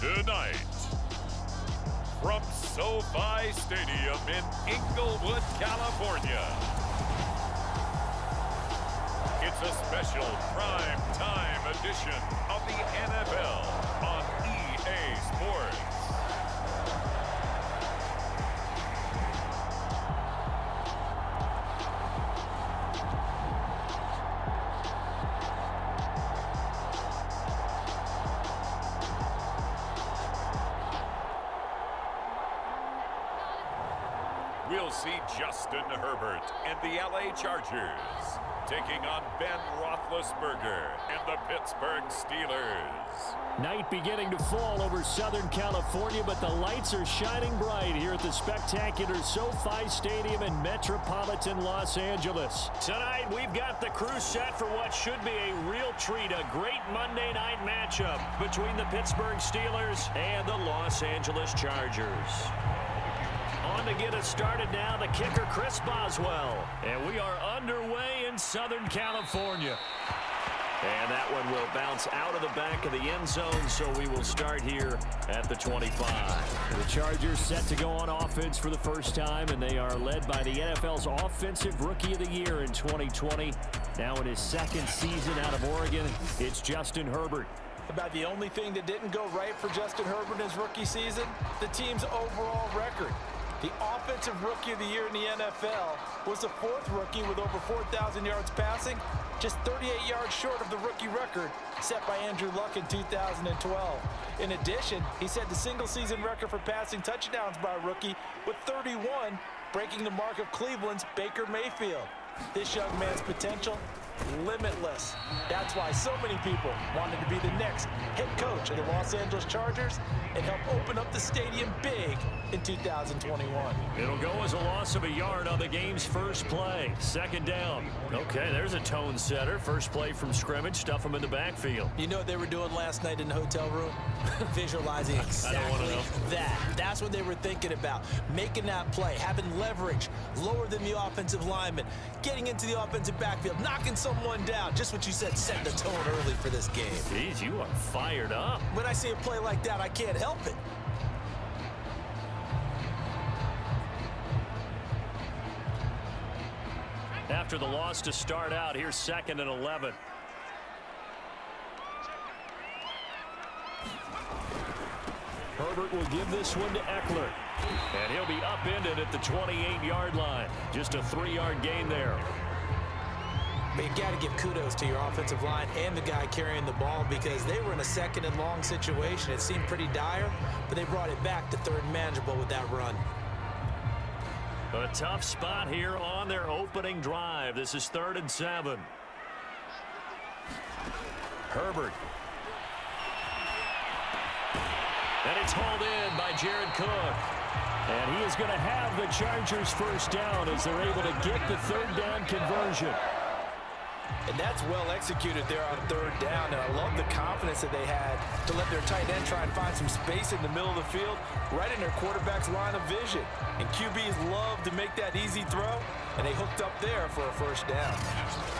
Tonight, from SoFi Stadium in Inglewood, California, it's a special prime time edition of the NFL Justin Herbert and the LA Chargers taking on Ben Roethlisberger and the Pittsburgh Steelers. Night beginning to fall over Southern California, but the lights are shining bright here at the spectacular SoFi Stadium in metropolitan Los Angeles. Tonight, we've got the crew set for what should be a real treat, a great Monday night matchup between the Pittsburgh Steelers and the Los Angeles Chargers. On to get us started now, the kicker, Chris Boswell. And we are underway in Southern California. And that one will bounce out of the back of the end zone, so we will start here at the 25. The Chargers set to go on offense for the first time, and they are led by the NFL's Offensive Rookie of the Year in 2020. Now in his second season out of Oregon, it's Justin Herbert. About the only thing that didn't go right for Justin Herbert in his rookie season, the team's overall record. The Offensive Rookie of the Year in the NFL was the fourth rookie with over 4,000 yards passing, just 38 yards short of the rookie record set by Andrew Luck in 2012. In addition, he set the single-season record for passing touchdowns by a rookie with 31, breaking the mark of Cleveland's Baker Mayfield. This young man's potential, limitless. That's why so many people wanted to be the next head coach of the Los Angeles Chargers and help open up the stadium big in 2021. It'll go as a loss of a yard on the game's first play. Second down. Okay, there's a tone setter. First play from scrimmage. Stuff them in the backfield. You know what they were doing last night in the hotel room? Visualizing exactly that. That's what they were thinking about. Making that play, having leverage, lower than the offensive lineman, getting into the offensive backfield, knocking someone down. Just what you said, setting the tone early for this game. Jeez, you are fired up. When I see a play like that, I can't help it. After the loss to start out, here's second and 11. Herbert will give this one to Ekeler. And he'll be upended at the 28-yard line. Just a three-yard gain there. But you got to give kudos to your offensive line and the guy carrying the ball because they were in a second and long situation. It seemed pretty dire, but they brought it back to third and manageable with that run. A tough spot here on their opening drive. This is third and seven. Herbert. And it's hauled in by Jared Cook. And he is going to have the Chargers first down as they're able to get the third down conversion. And that's well executed there on third down. And I love the confidence that they had to let their tight end try and find some space in the middle of the field, right in their quarterback's line of vision. And QBs love to make that easy throw, and they hooked up there for a first down.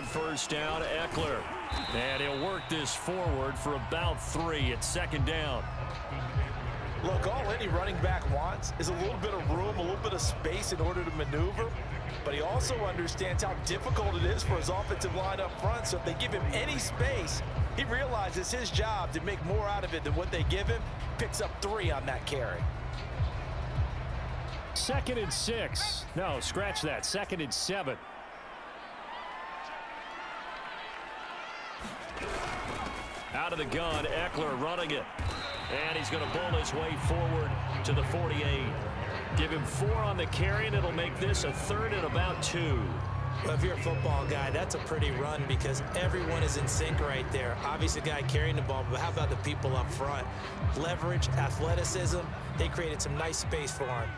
On first down, Ekeler. And he'll work this forward for about three at second down. Look, all any running back wants is a little bit of room, a little bit of space in order to maneuver. But he also understands how difficult it is for his offensive line up front. So if they give him any space, he realizes his job to make more out of it than what they give him. Picks up three on that carry. Second and six. No, scratch that. Second and seven. Out of the gun, Ekeler running it. And he's going to bull his way forward to the 48. Give him four on the carry, and it'll make this a third and about two. Well, if you're a football guy, that's a pretty run because everyone is in sync right there. Obviously, the guy carrying the ball, but how about the people up front? Leverage, athleticism, they created some nice space for him.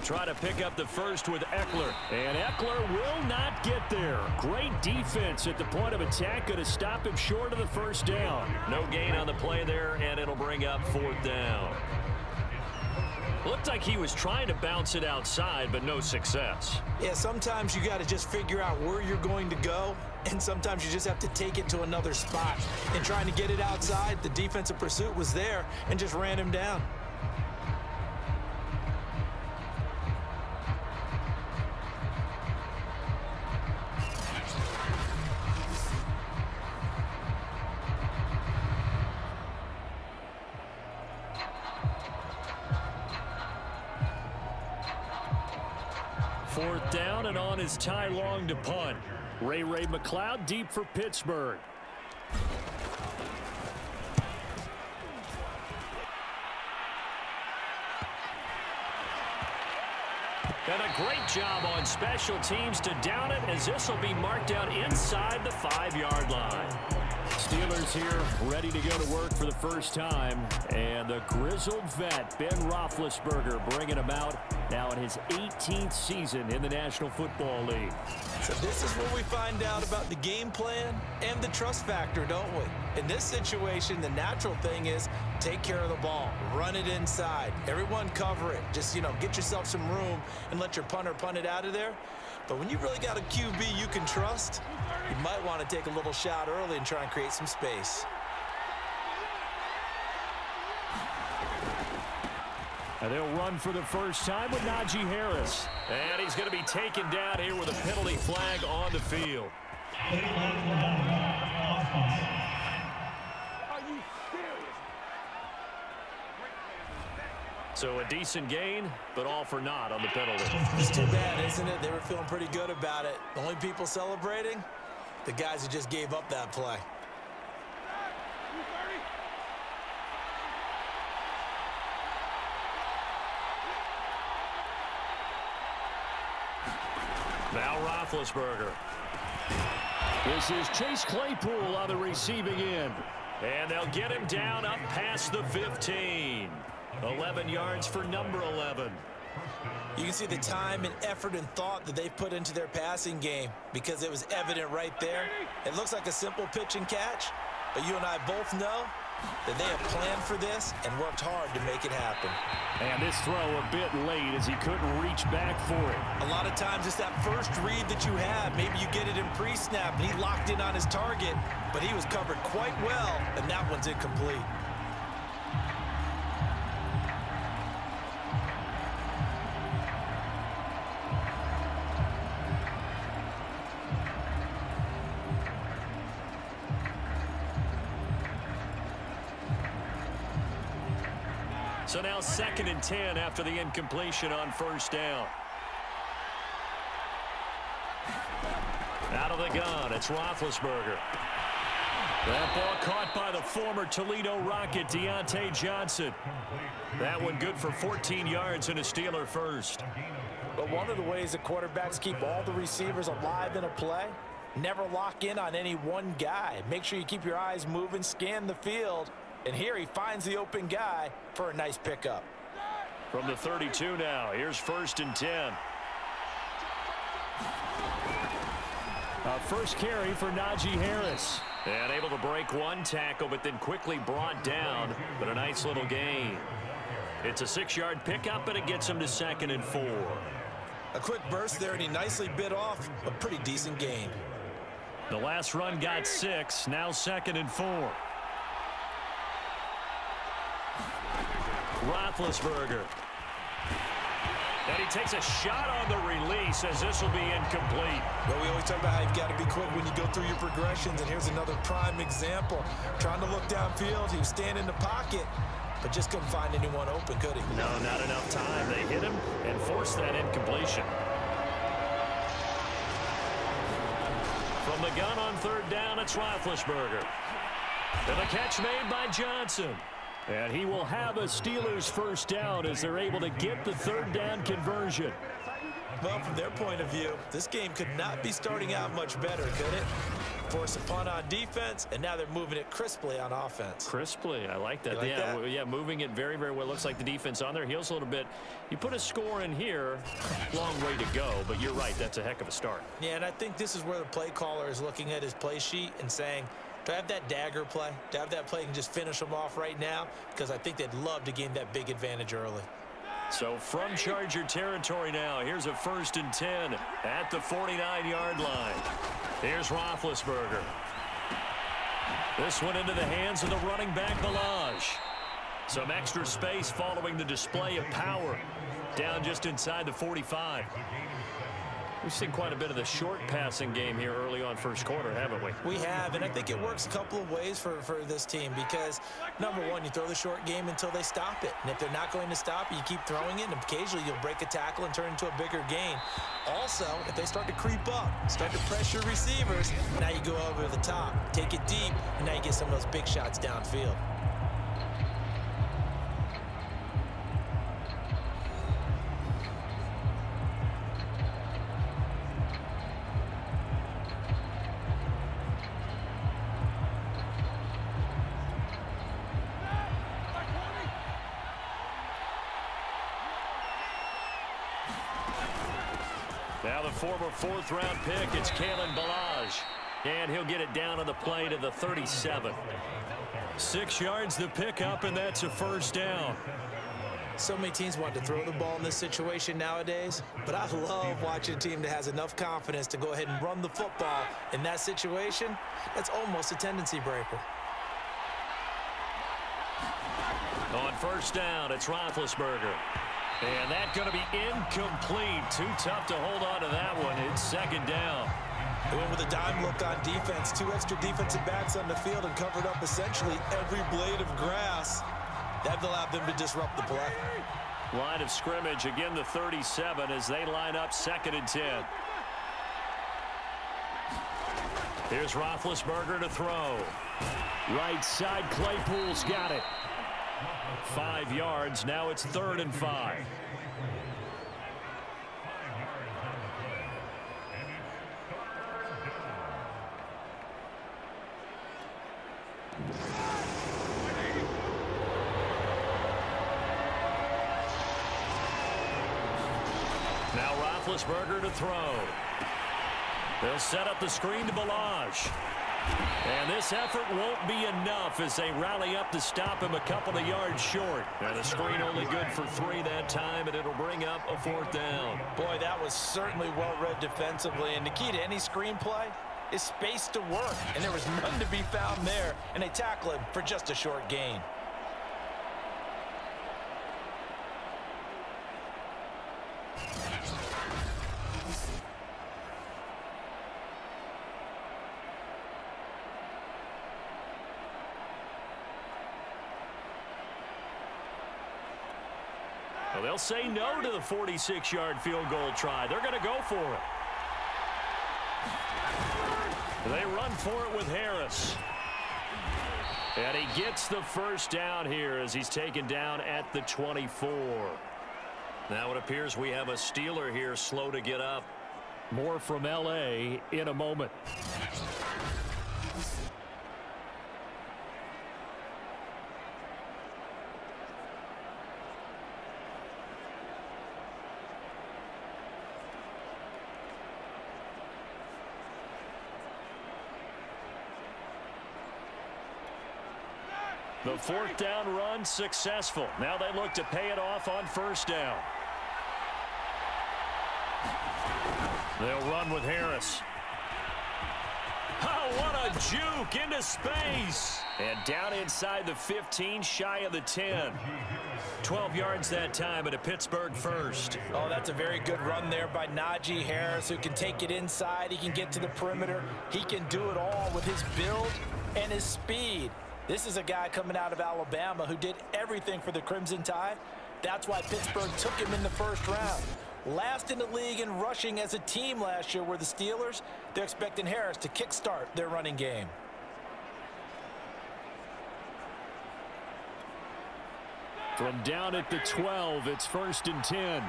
They'll try to pick up the first with Ekeler. And Ekeler will not get there. Great defense at the point of attack. Going to stop him short of the first down. No gain on the play there, and it'll bring up fourth down. Looked like he was trying to bounce it outside, but no success. Yeah, sometimes you got to just figure out where you're going to go, and sometimes you just have to take it to another spot. And trying to get it outside, the defensive pursuit was there and just ran him down. Ray Ray McCloud deep for Pittsburgh. And a great job on special teams to down it as this will be marked out inside the five-yard line. Steelers here ready to go to work for the first time. And the grizzled vet, Ben Roethlisberger, bringing him out now in his 18th season in the National Football League. So this is where we find out about the game plan and the trust factor, don't we? In this situation, the natural thing is take care of the ball, run it inside. Everyone cover it. Just, you know, get yourself some room and let your punter punt it out of there. But when you really got a QB you can trust, you might want to take a little shot early and try and create some space. And they'll run for the first time with Najee Harris. And he's going to be taken down here with a penalty flag on the field. So a decent gain, but all for naught on the penalty. It's too bad, isn't it? They were feeling pretty good about it. The only people celebrating, the guys who just gave up that play. Now Roethlisberger. This is Chase Claypool on the receiving end. And they'll get him down up past the 15. 11 yards for number 11. You can see the time and effort and thought that they've put into their passing game because it was evident right there. It looks like a simple pitch and catch, but you and I both know that they have planned for this and worked hard to make it happen. And this throw a bit late as he couldn't reach back for it. A lot of times it's that first read that you have. Maybe you get it in pre-snap and he locked in on his target, but he was covered quite well, and that one's incomplete. So now second and 10 after the incompletion on first down. Out of the gun, it's Roethlisberger. That ball caught by the former Toledo Rocket, Diontae Johnson. That one good for 14 yards and a Steeler first. But one of the ways that quarterbacks keep all the receivers alive in a play, never lock in on any one guy. Make sure you keep your eyes moving, scan the field, and here he finds the open guy for a nice pickup. From the 32 now, here's first and 10. A first carry for Najee Harris. And able to break one tackle, but then quickly brought down. But a nice little gain. It's a six-yard pickup, and it gets him to second and four. A quick burst there, and he nicely bit off a pretty decent gain. The last run got six, now second and four. Roethlisberger. And he takes a shot on the release as this will be incomplete. Well, we always talk about how you've got to be quick when you go through your progressions, and here's another prime example. Trying to look downfield, he was standing in the pocket, but just couldn't find anyone open, could he? No, not enough time. They hit him and forced that incompletion. From the gun on third down, it's Roethlisberger. And the catch made by Johnson. And he will have a Steelers first down as they're able to get the third down conversion. Well, from their point of view, this game could not be starting out much better, could it? force a punt on defense, and now they're moving it crisply on offense. Crisply, I like that. Like yeah, that? yeah, moving it very, very well. Looks like the defense on their heels a little bit. You put a score in here, long way to go, but you're right, that's a heck of a start. Yeah, and I think this is where the play caller is looking at his play sheet and saying, I have that dagger play? I have that play and just finish them off right now? Because I think they'd love to gain that big advantage early. So from Charger territory now, here's a first and 10 at the 49-yard line. Here's Roethlisberger. This one into the hands of the running back, Ballage. Some extra space following the display of power. Down just inside the 45. We've seen quite a bit of the short passing game here early on first quarter, haven't we? We have, and I think it works a couple of ways for, for this team because, number one, you throw the short game until they stop it. And if they're not going to stop it, you keep throwing it, and occasionally you'll break a tackle and turn into a bigger gain. Also, if they start to creep up, start to pressure receivers, now you go over the top, take it deep, and now you get some of those big shots downfield. Now the former fourth-round pick, it's Kalen Ballage. And he'll get it down on the play to the 37. Six yards the pickup, and that's a first down. So many teams want to throw the ball in this situation nowadays, but I love watching a team that has enough confidence to go ahead and run the football in that situation. That's almost a tendency breaker. On first down, it's Roethlisberger. And that's going to be incomplete. Too tough to hold on to that one. It's second down. They went with a dime look on defense. Two extra defensive backs on the field and covered up essentially every blade of grass. That allowed them to disrupt the play. Line of scrimmage, again the 37 as they line up second and 10. Here's Roethlisberger to throw. Right side, Claypool's got it. Five yards, now it's third and five. Now Roethlisberger to throw. They'll set up the screen to Ballage. And this effort won't be enough as they rally up to stop him a couple of yards short. And the screen only good for three that time, and it'll bring up a fourth down. Boy, that was certainly well read defensively. And the key to any screenplay is space to work. And there was none to be found there. And they tackle him for just a short gain. Say no to the 46-yard field goal try. They're going to go for it. They run for it with Harris. And he gets the first down here as he's taken down at the 24. Now it appears we have a Steeler here slow to get up. More from L.A. in a moment. Fourth down run successful. Now they look to pay it off on first down. They'll run with Harris. Oh, what a juke into space. And down inside the 15, shy of the 10. 12 yards that time at a Pittsburgh first. Oh, that's a very good run there by Najee Harris, who can take it inside. He can get to the perimeter. He can do it all with his build and his speed. This is a guy coming out of Alabama who did everything for the Crimson Tide. That's why Pittsburgh took him in the first round. Last in the league in rushing as a team last year were the Steelers. They're expecting Harris to kickstart their running game. From down at the 12, it's first and 10.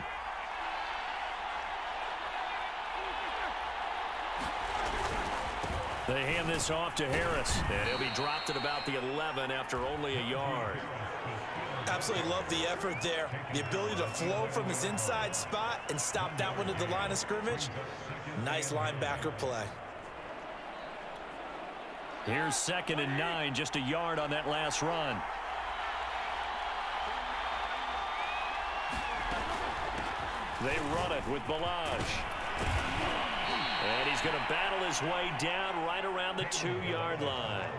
They hand this off to Harris. And he'll be dropped at about the 11 after only a yard. Absolutely love the effort there. The ability to flow from his inside spot and stop that one at the line of scrimmage. Nice linebacker play. Here's second and nine, just a yard on that last run. They run it with Ballage. And he's going to battle his way down right around the two-yard line.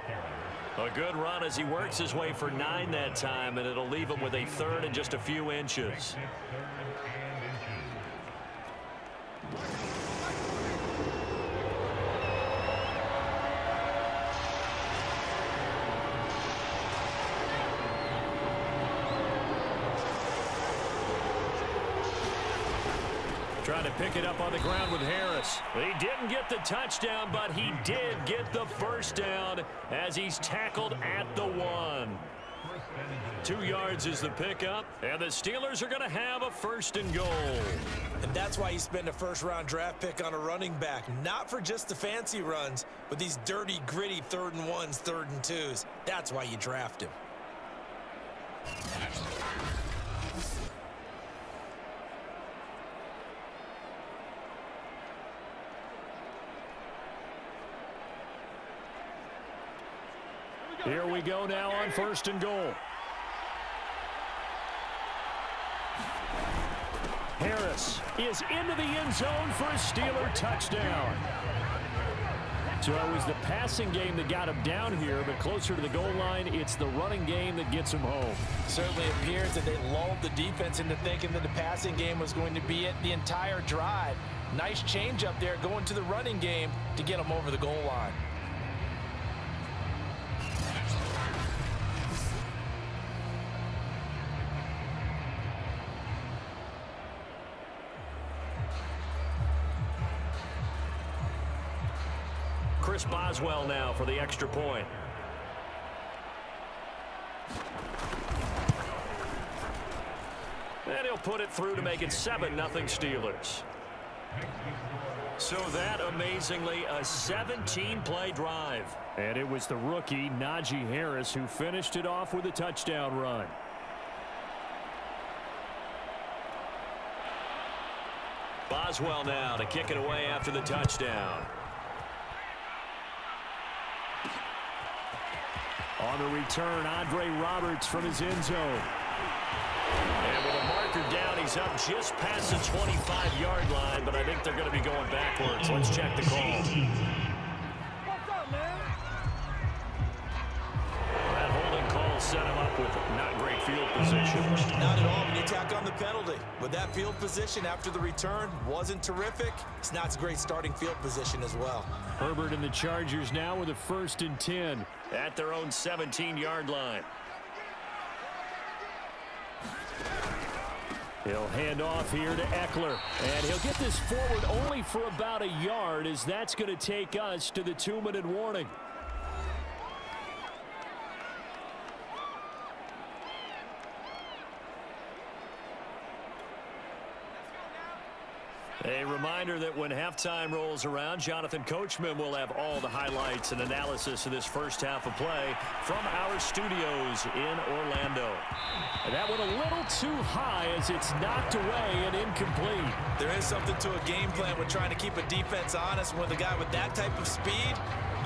A good run as he works his way for nine that time, and it'll leave him with a third and just a few inches. Trying to pick it up on the ground with Harris. He didn't get the touchdown, but he did get the first down as he's tackled at the one. Two yards is the pickup, and the Steelers are going to have a first and goal. And that's why you spend a first-round draft pick on a running back, not for just the fancy runs, but these dirty, gritty third and ones, third and twos. That's why you draft him. Here we now on first and goal. Harris is into the end zone for a Steeler touchdown. So it was the passing game that got him down here, but closer to the goal line, it's the running game that gets him home. Certainly appears that they lulled the defense into thinking that the passing game was going to be it the entire drive. Nice change up there going to the running game to get him over the goal line. Boswell now for the extra point. And he'll put it through to make it 7-0 Steelers. So that, amazingly, a 17-play drive. And it was the rookie, Najee Harris, who finished it off with a touchdown run. Boswell now to kick it away after the touchdown. On the return, Andre Roberts from his end zone. And with a marker down, he's up just past the 25-yard line, but I think they're going to be going backwards. Let's check the call. That holding call set him up with not great field position. Not at all when you tack on the penalty. But that field position after the return wasn't terrific. It's not a great starting field position as well. Herbert and the Chargers now with a first and 10 at their own 17-yard line. He'll hand off here to Ekeler, And he'll get this forward only for about a yard as that's going to take us to the two-minute warning. A reminder that when halftime rolls around, Jonathan Coachman will have all the highlights and analysis of this first half of play from our studios in Orlando. And that went a little too high as it's knocked away and incomplete. There is something to a game plan with trying to keep a defense honest with a guy with that type of speed.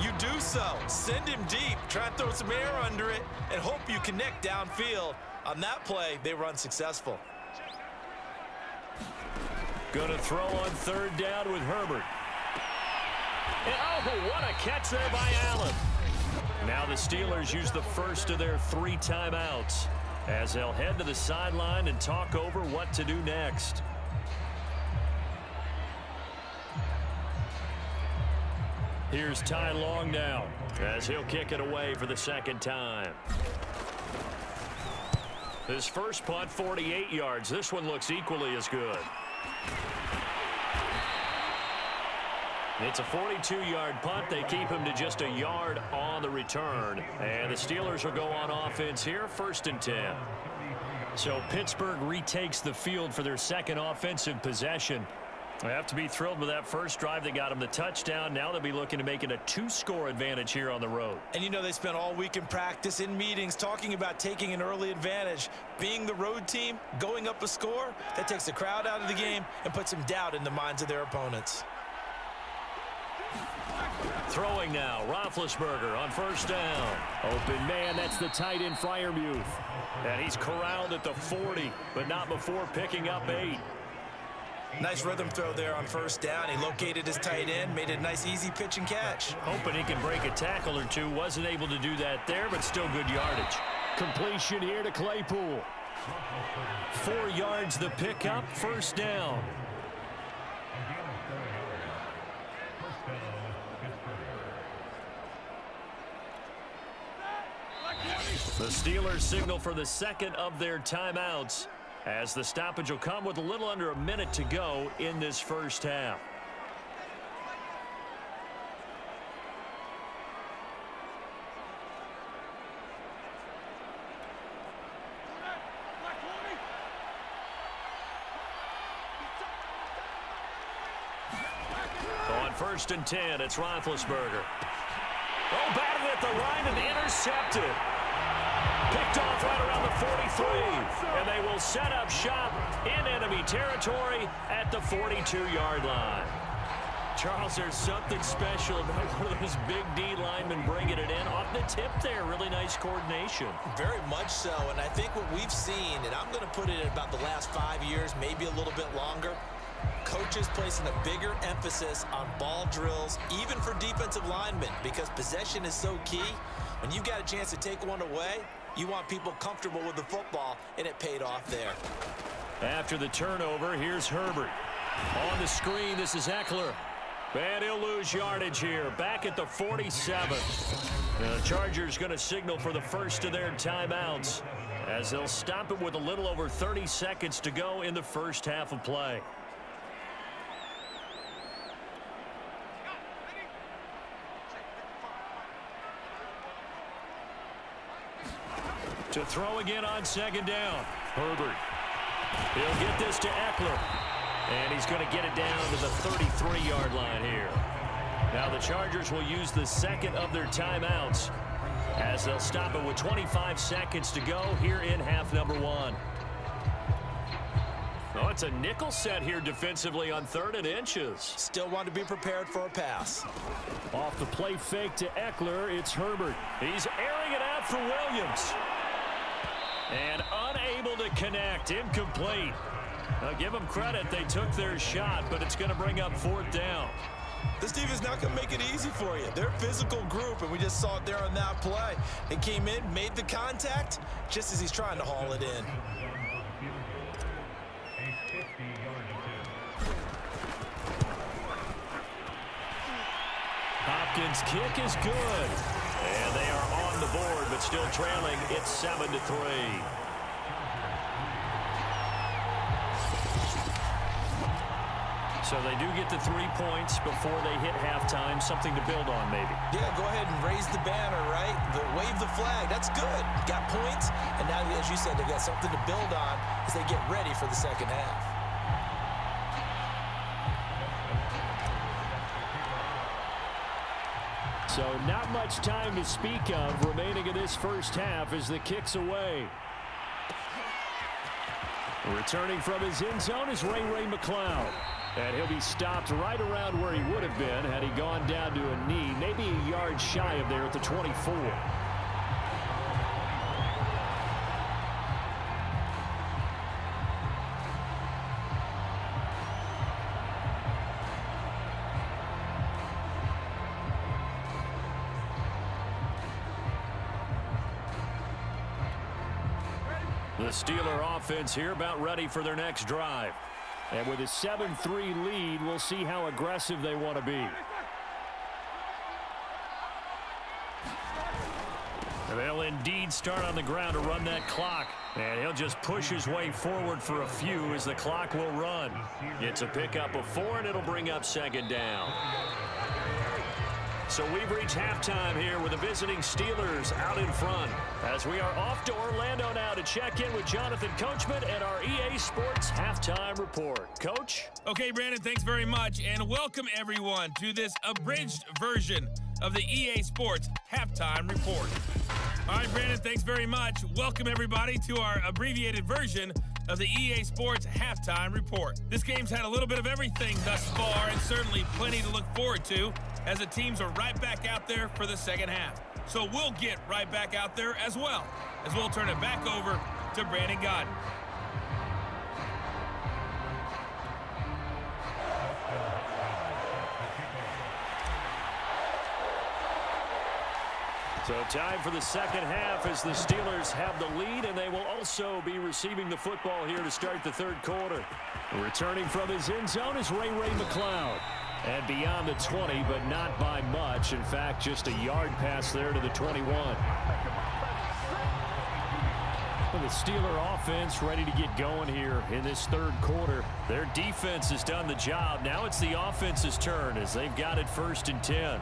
You do so. Send him deep. Try and throw some air under it and hope you connect downfield. On that play, they run successful. Going to throw on third down with Herbert. And oh, what a catch there by Allen. Now the Steelers use the first of their three timeouts as they'll head to the sideline and talk over what to do next. Here's Ty Long now as he'll kick it away for the second time. His first punt, 48 yards. This one looks equally as good. It's a 42-yard punt. They keep him to just a yard on the return. And the Steelers will go on offense here, first and 10. So Pittsburgh retakes the field for their second offensive possession. They have to be thrilled with that first drive that got them the touchdown. Now they'll be looking to make it a two-score advantage here on the road. And you know they spent all week in practice, in meetings, talking about taking an early advantage. Being the road team, going up a score, that takes the crowd out of the game and puts some doubt in the minds of their opponents. Throwing now, Roethlisberger on first down. Open man, that's the tight end Freiermuth. And he's corralled at the 40, but not before picking up eight. Nice rhythm throw there on first down. He located his tight end, made a nice easy pitch and catch. Hoping he can break a tackle or two. Wasn't able to do that there, but still good yardage. Completion here to Claypool. Four yards the pickup, first down. The Steelers signal for the second of their timeouts as the stoppage will come with a little under a minute to go in this first half. On first and 10, it's Roethlisberger. Oh, batted at the line and intercepted. Picked off right around the 43. And they will set up shop in enemy territory at the 42-yard line. Charles, there's something special about one of those big D linemen bringing it in. Off the tip there, really nice coordination. Very much so, and I think what we've seen, and I'm going to put it in about the last five years, maybe a little bit longer, coaches placing a bigger emphasis on ball drills, even for defensive linemen, because possession is so key. When you've got a chance to take one away, you want people comfortable with the football, and it paid off there. After the turnover, here's Herbert. On the screen, this is Ekeler. And he'll lose yardage here. Back at the 47. The Chargers going to signal for the first of their timeouts as they'll stop it with a little over 30 seconds to go in the first half of play. To throw again on second down. Herbert. He'll get this to Ekeler. And he's going to get it down to the 33-yard line here. Now the Chargers will use the second of their timeouts as they'll stop it with 25 seconds to go here in half number one. Oh, it's a nickel set here defensively on third and inches. Still want to be prepared for a pass. Off the play fake to Ekeler, it's Herbert. He's airing it out for Williams. And unable to connect, incomplete. Now give them credit, they took their shot, but it's going to bring up fourth down. This is not going to make it easy for you. They're a physical group, and we just saw it there on that play. They came in, made the contact, just as he's trying to haul it in. Hopkins' kick is good. And they are on the board, but still trailing. It's 7 to three. So they do get the three points before they hit halftime. Something to build on, maybe. Yeah, go ahead and raise the banner, right? The, wave the flag. That's good. Got points. And now, as you said, they've got something to build on as they get ready for the second half. Not much time to speak of remaining in this first half as the kick's away. Returning from his end zone is Ray Ray McCloud. And he'll be stopped right around where he would have been had he gone down to a knee, maybe a yard shy of there at the 24. Steeler offense here about ready for their next drive. And with a 7-3 lead, we'll see how aggressive they want to be. And they'll indeed start on the ground to run that clock. And he'll just push his way forward for a few as the clock will run. It's a pickup of four, and it'll bring up second down. So we've reached halftime here with the visiting Steelers out in front. As we are off to Orlando now to check in with Jonathan Coachman and our EA Sports Halftime Report. Coach? Okay, Brandon, thanks very much. And welcome, everyone, to this abridged version of the EA Sports Halftime Report. All right, Brandon, thanks very much. Welcome, everybody, to our abbreviated version of the EA Sports Halftime Report. This game's had a little bit of everything thus far, and certainly plenty to look forward to as the teams are right back out there for the second half. So we'll get right back out there as well, as we'll turn it back over to Brandon Gaudin. So time for the second half as the Steelers have the lead, and they will also be receiving the football here to start the third quarter. Returning from his end zone is Ray-Ray McCloud. And beyond the 20, but not by much. In fact, just a yard pass there to the 21. The Steeler offense ready to get going here in this third quarter. Their defense has done the job. Now it's the offense's turn as they've got it first and 10.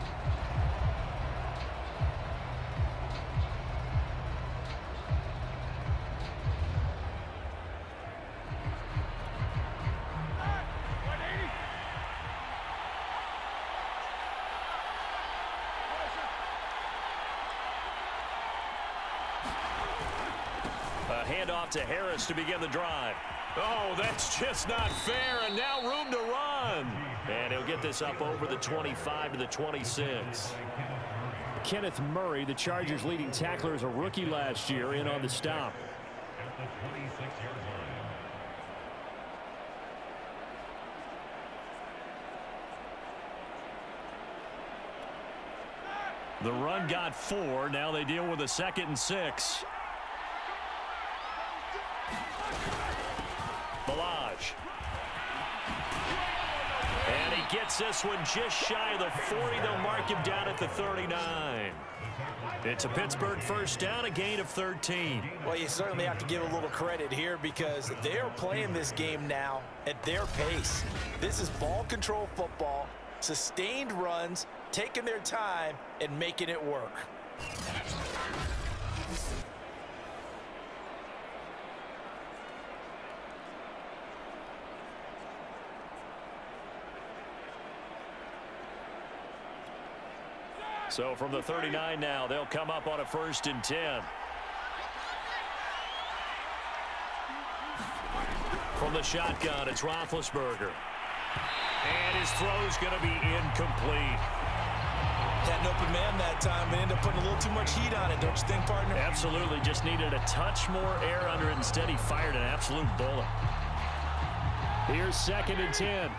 Harris to begin the drive. Oh, that's just not fair, and now room to run. And he'll get this up over the 25 to the 26. Kenneth Murray, the Chargers' leading tackler, is a rookie last year, in on the stop. The run got four. Now they deal with a second and six. Ballage. And he gets this one just shy of the 40. They'll mark him down at the 39. It's a Pittsburgh first down, a gain of 13. Well, you certainly have to give a little credit here because they're playing this game now at their pace. This is ball control football, sustained runs, taking their time, and making it work. So from the 39 now, they'll come up on a first and 10. From the shotgun, it's Roethlisberger. And his throw's going to be incomplete. Had an open man that time, but ended up putting a little too much heat on it, don't you think, partner? Absolutely. Just needed a touch more air under it. Instead, he fired an absolute bullet. Here's second and 10.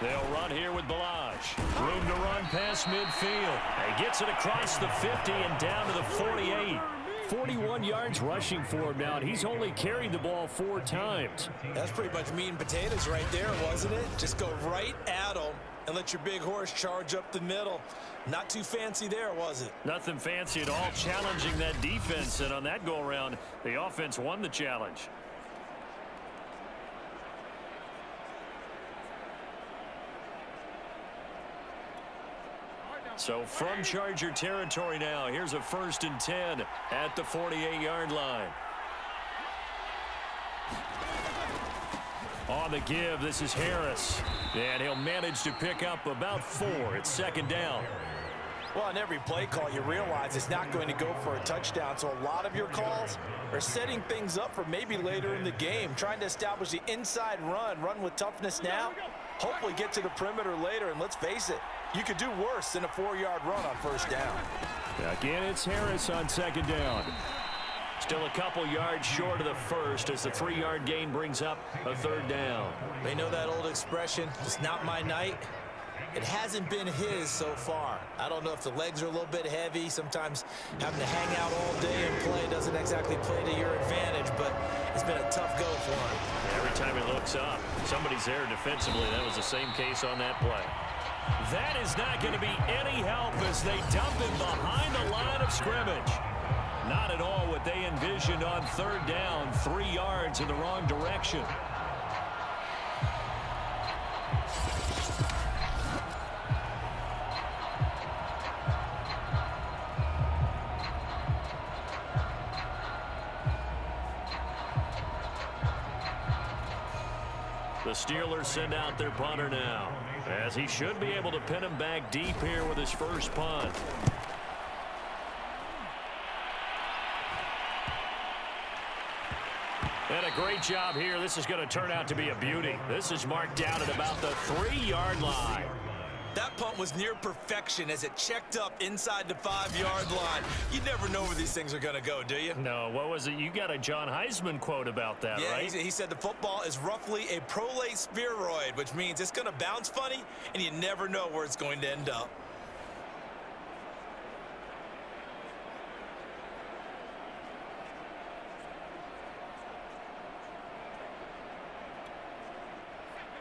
They'll run here with Room to run past midfield. He gets it across the 50 and down to the 48. 41 yards rushing for him now, and he's only carried the ball four times. That's pretty much meat and potatoes right there, wasn't it? Just go right at him and let your big horse charge up the middle. Not too fancy there, was it? Nothing fancy at all, challenging that defense, and on that go-around, the offense won the challenge. So from Charger territory now, here's a first and 10 at the 48-yard line. On the give, this is Harris. And he'll manage to pick up about four. It's second down. Well, on every play call, you realize it's not going to go for a touchdown. So a lot of your calls are setting things up for maybe later in the game, trying to establish the inside run, run with toughness now, hopefully get to the perimeter later. And let's face it, you could do worse than a four-yard run on first down. Again, it's Harris on second down. Still a couple yards short of the first as the three-yard gain brings up a third down. They know that old expression, it's not my night. It hasn't been his so far. I don't know if the legs are a little bit heavy. Sometimes having to hang out all day and play doesn't exactly play to your advantage, but it's been a tough go for him. Every time he looks up, somebody's there defensively. That was the same case on that play. That is not going to be any help as they dump him behind the line of scrimmage. Not at all what they envisioned on third down, three yards in the wrong direction. The Steelers send out their punter now as he should be able to pin him back deep here with his first punt. And a great job here. This is going to turn out to be a beauty. This is marked down at about the three-yard line. That punt was near perfection as it checked up inside the five-yard line. You never know where these things are going to go, do you? No, what was it? You got a John Heisman quote about that, yeah, right? He, he said the football is roughly a prolate spheroid, which means it's going to bounce funny, and you never know where it's going to end up.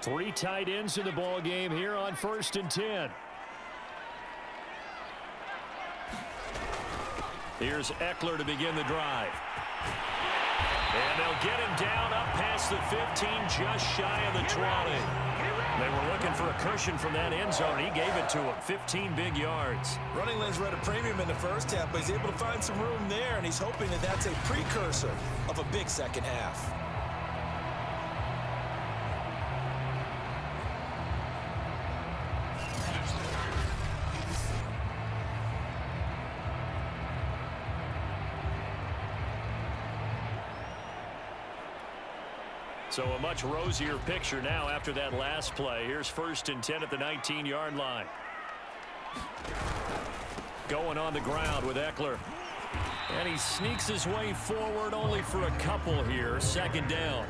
Three tight ends in the ball game here on first and ten. Here's Ekeler to begin the drive. And they'll get him down up past the 15, just shy of the 20. They were looking for a cushion from that end zone. He gave it to him, 15 big yards. Running lanes read a premium in the first half, but he's able to find some room there, and he's hoping that that's a precursor of a big second half. So a much rosier picture now after that last play. Here's first and 10 at the 19-yard line. Going on the ground with Ekeler. And he sneaks his way forward only for a couple here. Second down.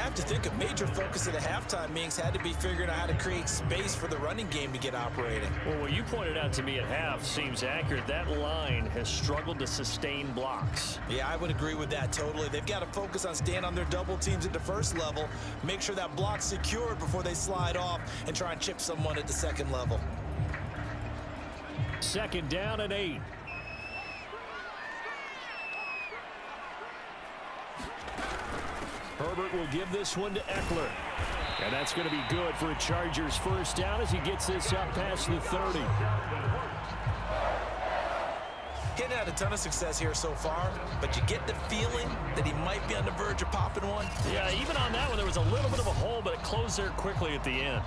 I have to think a major focus of the halftime meetings had to be figuring out how to create space for the running game to get operating. Well, what you pointed out to me at half seems accurate. That line has struggled to sustain blocks. Yeah, I would agree with that totally. They've got to focus on staying on their double teams at the first level, make sure that block's secured before they slide off, and try and chip someone at the second level. Second down and eight. Herbert will give this one to Ekeler. And that's going to be good for a Chargers first down as he gets this up past the 30. He had a ton of success here so far, but you get the feeling that he might be on the verge of popping one. Yeah, even on that one, there was a little bit of a hole, but it closed there quickly at the end.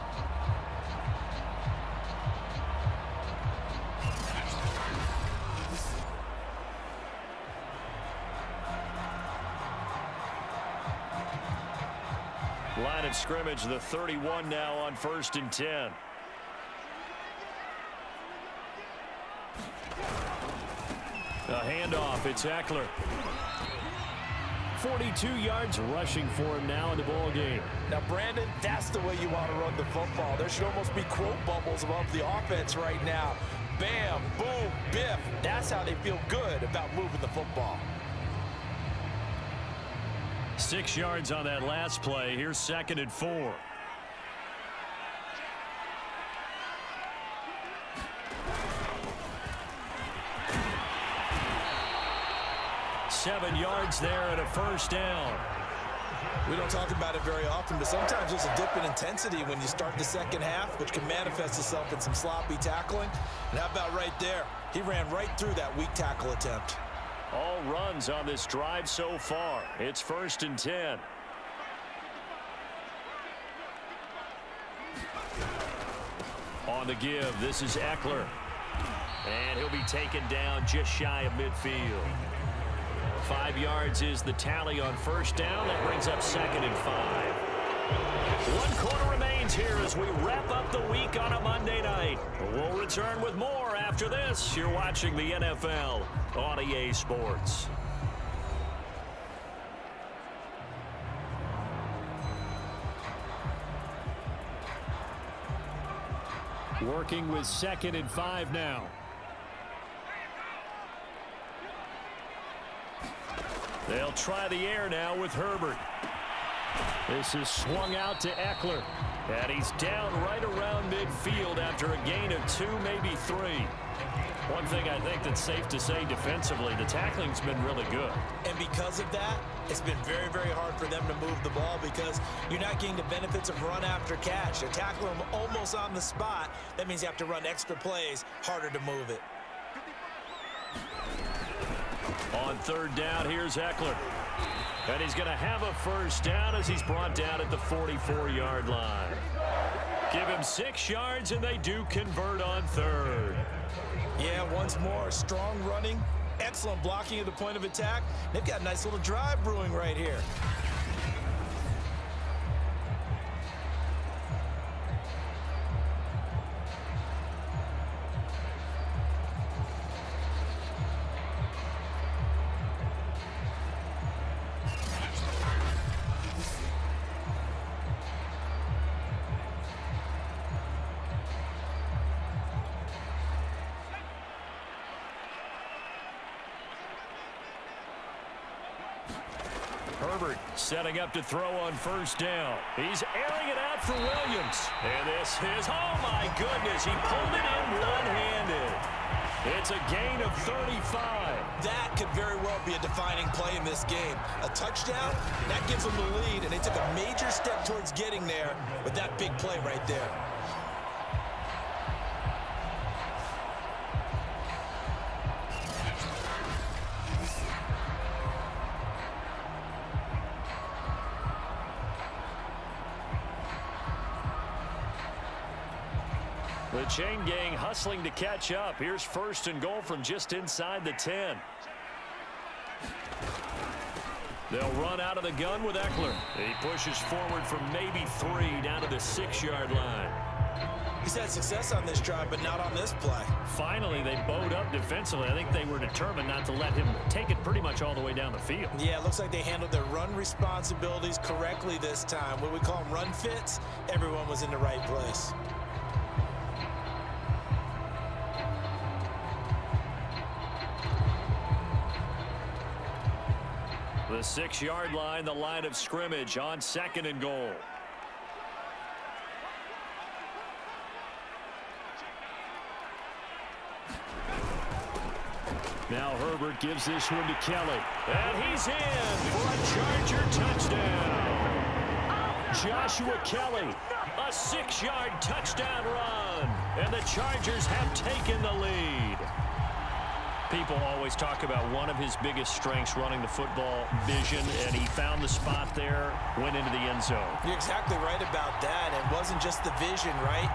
Of scrimmage, the 31 now on first and 10. A handoff, it's Ekeler. 42 yards rushing for him now in the ball game. Now, Brandon, that's the way you want to run the football. There should almost be quote bubbles above the offense right now. Bam, boom, biff. That's how they feel good about moving the football. Six yards on that last play. Here's second and four. Seven yards there and a first down. We don't talk about it very often, but sometimes there's a dip in intensity when you start the second half, which can manifest itself in some sloppy tackling. And how about right there? He ran right through that weak tackle attempt. All runs on this drive so far. It's first and 10. On the give, this is Ekeler. And he'll be taken down just shy of midfield. Five yards is the tally on first down. That brings up second and five. One quarter remains here as we wrap up the week on a Monday night. We'll return with more after this. You're watching the NFL on EA Sports. Working with second and five now. They'll try the air now with Herbert. This is swung out to Ekeler. And he's down right around midfield after a gain of two, maybe three. One thing I think that's safe to say defensively, the tackling's been really good. And because of that, it's been very, very hard for them to move the ball because you're not getting the benefits of run after catch. They're tackling them almost on the spot. That means you have to run extra plays, harder to move it. On third down, here's Ekeler. And he's going to have a first down as he's brought down at the 44-yard line. Give him six yards, and they do convert on third. Yeah, once more, strong running, excellent blocking at the point of attack. They've got a nice little drive brewing right here. Herbert setting up to throw on first down. He's airing it out for Williams. And this is, oh my goodness, he pulled it in one-handed. It's a gain of 35. That could very well be a defining play in this game. A touchdown, that gives them the lead, and they took a major step towards getting there with that big play right there. Chain gang hustling to catch up. Here's first and goal from just inside the 10. They'll run out of the gun with Ekeler. He pushes forward from maybe three down to the six-yard line. He's had success on this drive, but not on this play. Finally, they bowed up defensively. I think they were determined not to let him take it pretty much all the way down the field. Yeah, it looks like they handled their run responsibilities correctly this time. What we call them run fits, everyone was in the right place. The six-yard line, the line of scrimmage on second and goal. Now Herbert gives this one to Kelley. And he's in for a Charger touchdown. Joshua Kelley, a six-yard touchdown run. And the Chargers have taken the lead. People always talk about one of his biggest strengths running the football vision, and he found the spot there, went into the end zone. You're exactly right about that. It wasn't just the vision, right?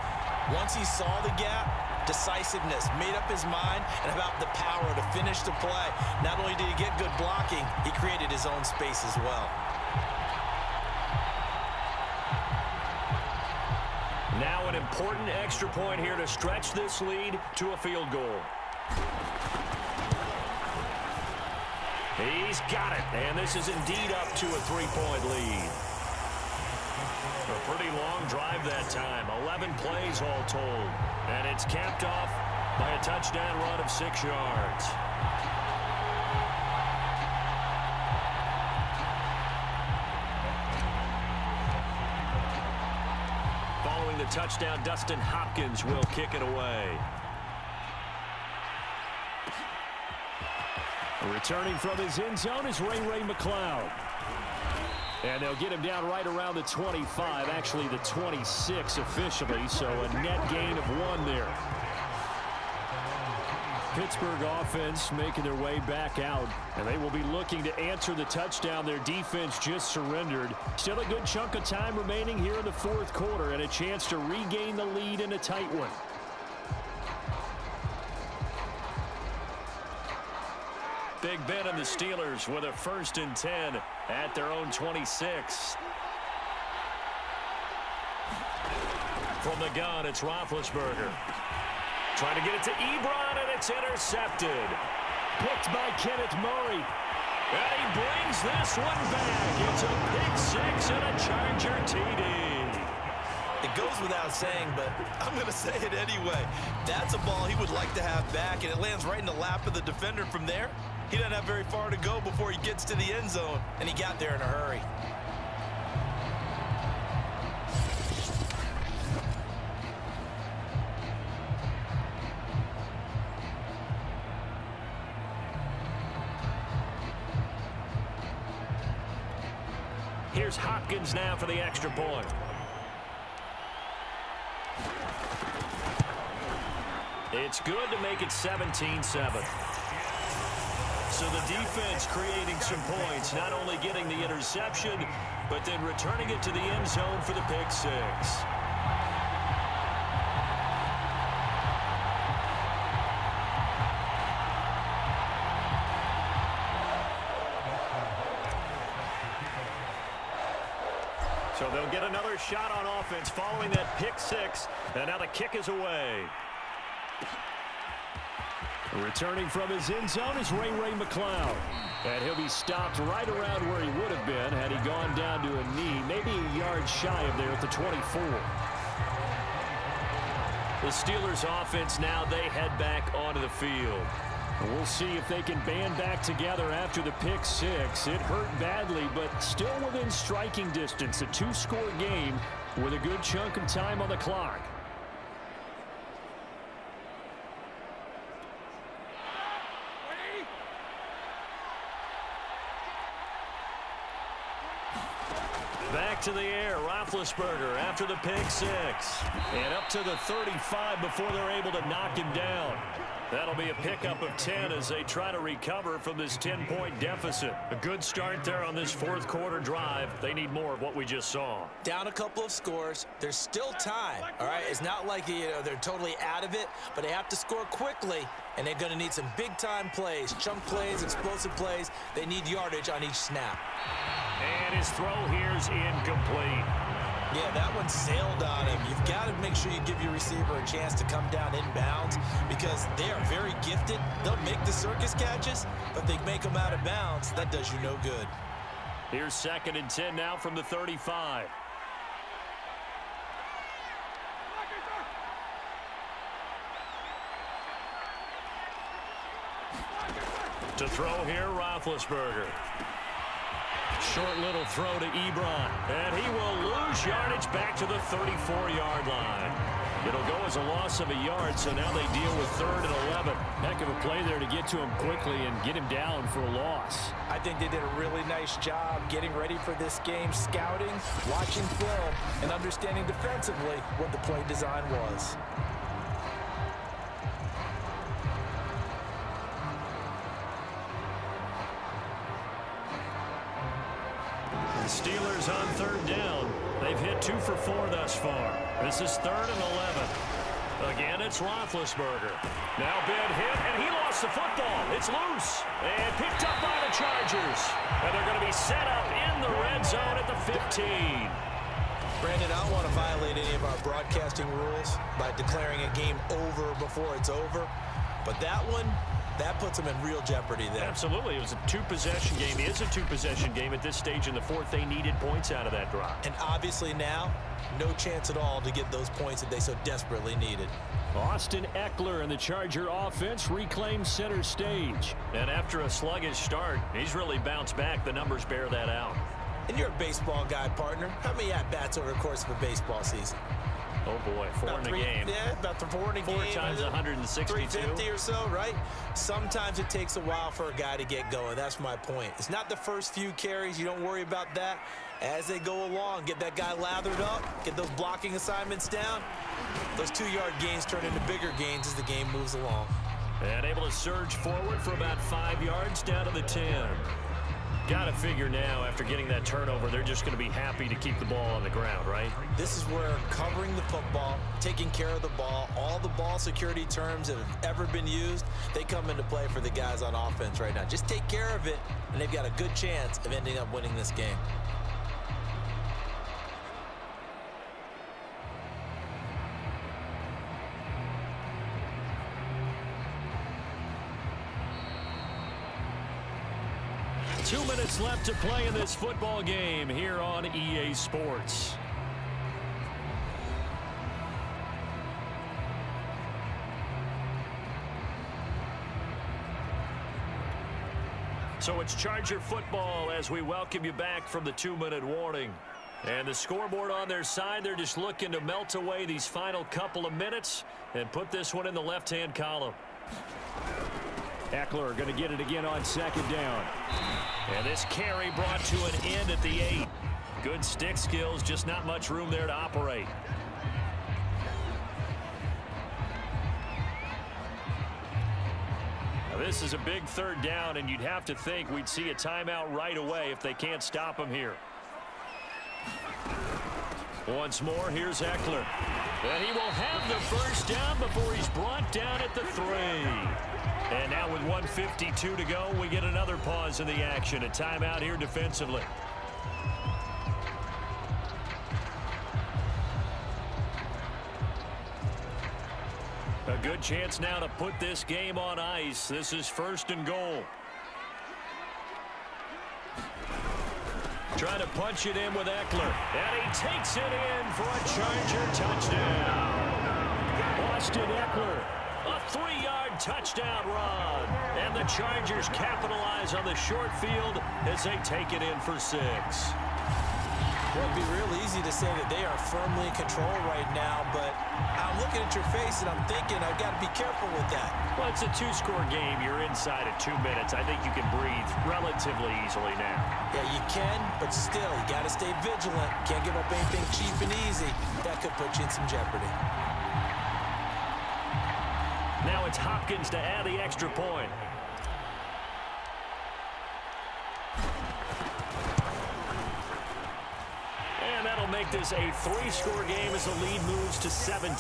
Once he saw the gap, decisiveness, made up his mind, and about the power to finish the play. Not only did he get good blocking, he created his own space as well. Now an important extra point here to stretch this lead to a field goal. He's got it, and this is indeed up to a three-point lead. A pretty long drive that time, 11 plays all told. And it's capped off by a touchdown run of six yards. Following the touchdown, Dustin Hopkins will kick it away. Returning from his end zone is Ray Ray McCloud. And they'll get him down right around the 25, actually the 26 officially, so a net gain of one there. Pittsburgh offense making their way back out, and they will be looking to answer the touchdown their defense just surrendered. Still a good chunk of time remaining here in the fourth quarter and a chance to regain the lead in a tight one. Big Ben and the Steelers with a first and 10 at their own 26. From the gun, it's Roethlisberger. Trying to get it to Ebron, and it's intercepted. Picked by Kenneth Murray. And he brings this one back. It's a pick six and a Charger TD. It goes without saying, but I'm going to say it anyway. That's a ball he would like to have back, and it lands right in the lap of the defender from there. He doesn't have very far to go before he gets to the end zone, and he got there in a hurry. Here's Hopkins now for the extra point. It's good to make it 17-7. So the defense creating some points, not only getting the interception, but then returning it to the end zone for the pick six. So they'll get another shot on offense following that pick six. And now the kick is away. Returning from his end zone is Ray Ray McCloud. And he'll be stopped right around where he would have been had he gone down to a knee, maybe a yard shy of there at the 24. The Steelers offense now, they head back onto the field. And we'll see if they can band back together after the pick six. It hurt badly, but still within striking distance. A two-score game with a good chunk of time on the clock. Back to the air, Roethlisberger after the pick six. And up to the 35 before they're able to knock him down. That'll be a pickup of 10 as they try to recover from this 10-point deficit. A good start there on this fourth quarter drive. They need more of what we just saw. Down a couple of scores. There's still time, all right? It's not like you know, they're totally out of it, but they have to score quickly, and they're going to need some big-time plays, chunk plays, explosive plays. They need yardage on each snap. And his throw here is incomplete. Yeah, that one sailed on him. You've got to make sure you give your receiver a chance to come down inbounds because they are very gifted. They'll make the circus catches, but they make them out of bounds. That does you no good. Here's second and 10 now from the 35. To throw here, Roethlisberger. Short little throw to Ebron. And he will lose yardage back to the 34-yard line. It'll go as a loss of a yard, so now they deal with third and 11. Heck of a play there to get to him quickly and get him down for a loss. I think they did a really nice job getting ready for this game, scouting, watching film, and understanding defensively what the play design was. Two for four thus far. This is third and 11. Again, it's Roethlisberger. Now big hit, and he lost the football. It's loose and picked up by the Chargers. And they're going to be set up in the red zone at the 15. Brandon, I don't want to violate any of our broadcasting rules by declaring a game over before it's over. But that one, that puts them in real jeopardy there. Absolutely. It was a two-possession game. It is a two-possession game at this stage in the fourth. They needed points out of that drive. And obviously now, no chance at all to get those points that they so desperately needed. Austin Ekeler and the Charger offense reclaim center stage. And after a sluggish start, he's really bounced back. The numbers bear that out. And you're a baseball guy, partner. How many at-bats over the course of a baseball season? Oh, boy. Four about in a game. Yeah, about the four in a Four game. times uh, 162. 350 or so, right? Sometimes it takes a while for a guy to get going. That's my point. It's not the first few carries. You don't worry about that. As they go along, get that guy lathered up, get those blocking assignments down. Those two-yard gains turn into bigger gains as the game moves along. And able to surge forward for about five yards down to the 10. Got to figure now, after getting that turnover, they're just going to be happy to keep the ball on the ground, right? This is where covering the football, taking care of the ball, all the ball security terms that have ever been used, they come into play for the guys on offense right now. Just take care of it, and they've got a good chance of ending up winning this game. Left to play in this football game here on EA Sports. So it's Charger football as we welcome you back from the two-minute warning. And the scoreboard on their side, they're just looking to melt away these final couple of minutes and put this one in the left-hand column. Ekeler going to get it again on second down. And this carry brought to an end at the eight. Good stick skills, just not much room there to operate. Now This is a big third down, and you'd have to think we'd see a timeout right away if they can't stop him here. Once more, here's Ekeler. And he will have the first down before he's brought down at the three. And now with 152 to go, we get another pause in the action. A timeout here defensively. A good chance now to put this game on ice. This is first and goal. Trying to punch it in with Ekeler. And he takes it in for a Charger touchdown. Austin Ekeler, a three-yard touchdown run. And the Chargers capitalize on the short field as they take it in for six. Well, it'd be real easy to say that they are firmly in control right now, but I'm looking at your face and I'm thinking I've got to be careful with that. Well, it's a two-score game. You're inside of two minutes. I think you can breathe relatively easily now. Yeah, you can, but still, you got to stay vigilant. Can't give up anything cheap and easy. That could put you in some jeopardy. It's Hopkins to add the extra point. And that'll make this a three-score game as the lead moves to 17.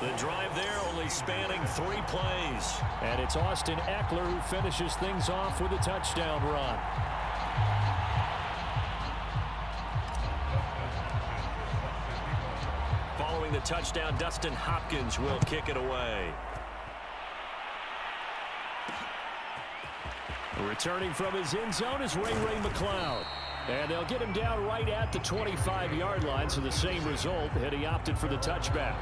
The drive there only spanning three plays. And it's Austin Ekeler who finishes things off with a touchdown run. The touchdown, Dustin Hopkins will kick it away. Returning from his end zone is Ray Ray McCloud. And they'll get him down right at the 25-yard line, so the same result, had he opted for the touchback.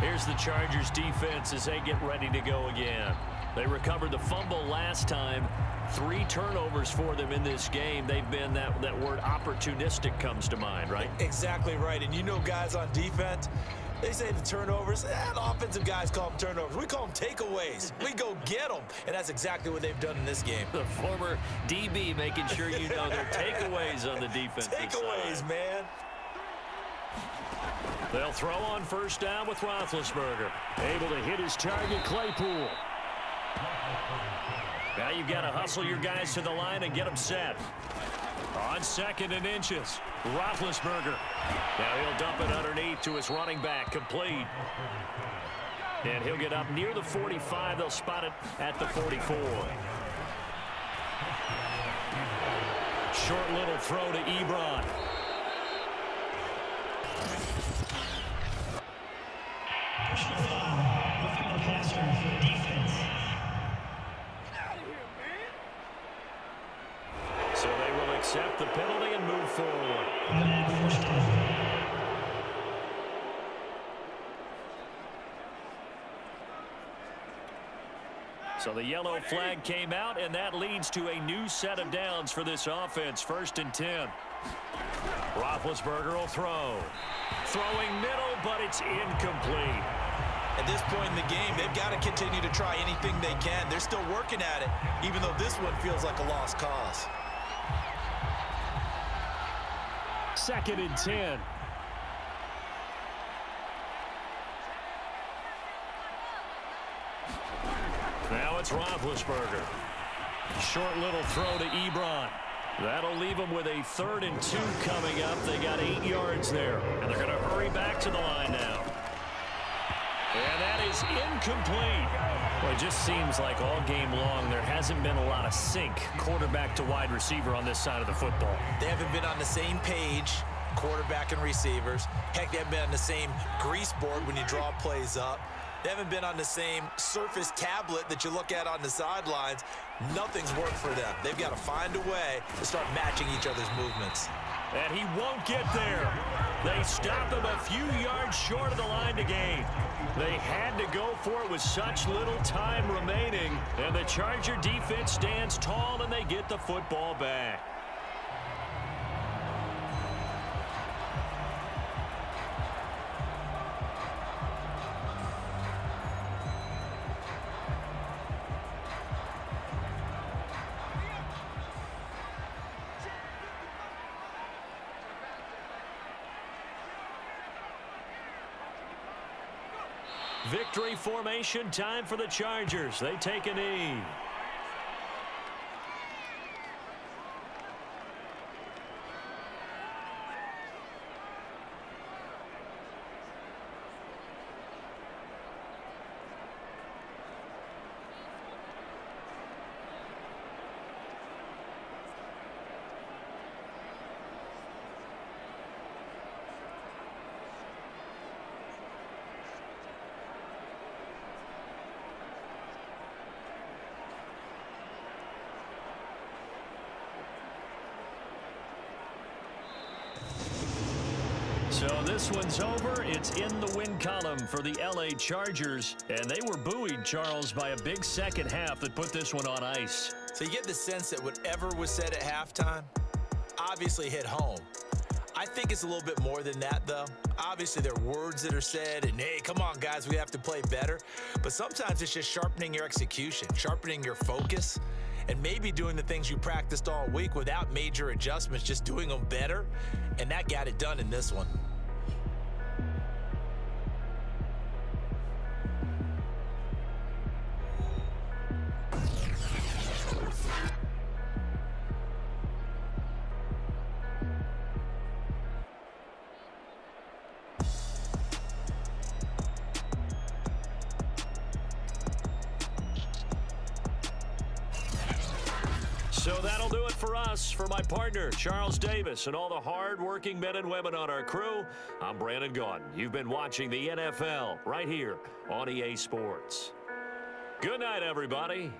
Here's the Chargers defense as they get ready to go again. They recovered the fumble last time. Three turnovers for them in this game. They've been, that, that word opportunistic comes to mind, right? Exactly right. And you know guys on defense, they say the turnovers, eh, the offensive guys call them turnovers. We call them takeaways. We go get them. And that's exactly what they've done in this game. The former DB making sure you know their takeaways on the defensive Takeaways, side. man. They'll throw on first down with Roethlisberger. Able to hit his target, Claypool. Now you've got to hustle your guys to the line and get them set. On second and inches, Roethlisberger. Now he'll dump it underneath to his running back, complete. And he'll get up near the 45. They'll spot it at the 44. Short little throw to Ebron. So they will accept the penalty and move forward. So the yellow flag came out, and that leads to a new set of downs for this offense. First and 10. Roethlisberger will throw. Throwing middle, but it's incomplete. At this point in the game, they've got to continue to try anything they can. They're still working at it, even though this one feels like a lost cause. Second and 10. Now it's Roethlisberger. Short little throw to Ebron. That'll leave them with a third and two coming up. They got eight yards there, and they're going to hurry back to the line now. And that is incomplete. Well, it just seems like all game long there hasn't been a lot of sync quarterback to wide receiver on this side of the football. They haven't been on the same page, quarterback and receivers. Heck, they haven't been on the same grease board when you draw plays up. They haven't been on the same surface tablet that you look at on the sidelines. Nothing's worked for them. They've got to find a way to start matching each other's movements. And he won't get there. They stop him a few yards short of the line to gain. They had to go for it with such little time remaining. And the Charger defense stands tall and they get the football back. Formation time for the Chargers. They take a knee. So this one's over. It's in the win column for the L.A. Chargers. And they were buoyed, Charles, by a big second half that put this one on ice. So you get the sense that whatever was said at halftime obviously hit home. I think it's a little bit more than that, though. Obviously, there are words that are said, and hey, come on, guys, we have to play better. But sometimes it's just sharpening your execution, sharpening your focus, and maybe doing the things you practiced all week without major adjustments, just doing them better. And that got it done in this one. Davis, and all the hard-working men and women on our crew, I'm Brandon Gaudin. You've been watching the NFL right here on EA Sports. Good night, everybody.